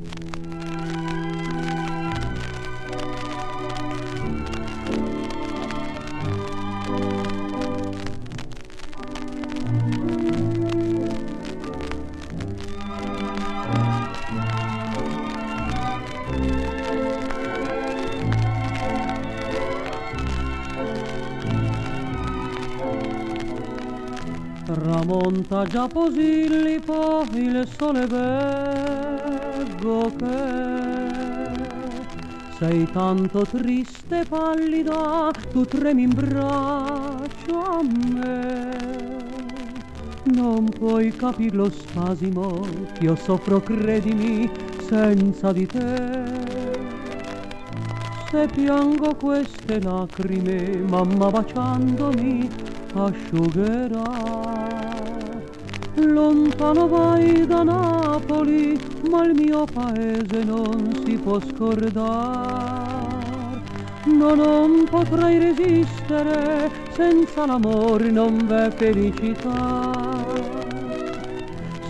Thank you. Tramonta già Posillipo il sole veggo che sei tanto triste e pallida, tu tremi in braccio a me. Non puoi capir lo spasimo che io soffro, credimi, senza di te. Se piango queste lacrime, mamma baciandomi asciugherà. Lontano vai da Napoli, ma il mio paese non si può scordare. No, non potrei resistere, senza l'amore non v'è felicità.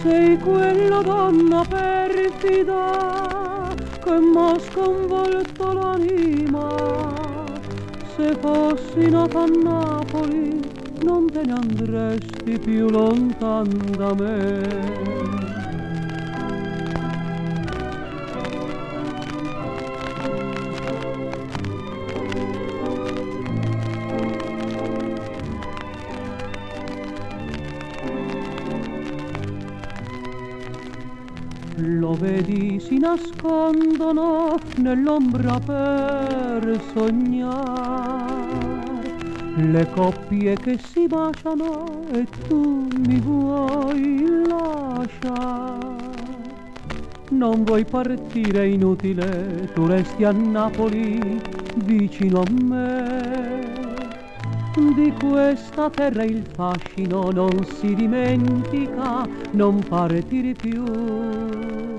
Sei quella donna perfida che m'ha sconvolto l'anima. Se fossi nata a Napoli non te ne andresti più lontan da me. Lo vedi si nascondono nell'ombra per sognare le coppie che si baciano e tu mi vuoi lasciare. Non vuoi partire inutile, tu resti a Napoli vicino a me. Di questa terra il fascino non si dimentica, non partire più.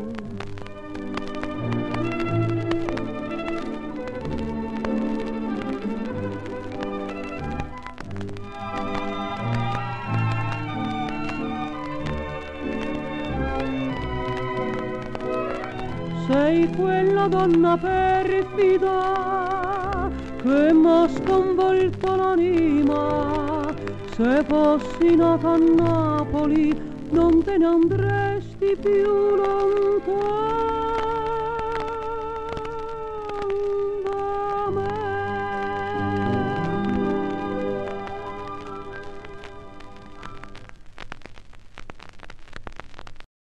Sei quella donna perfida che m'ha sconvolto l'anima. Se fossi nata a Napoli non te ne andresti più lontano.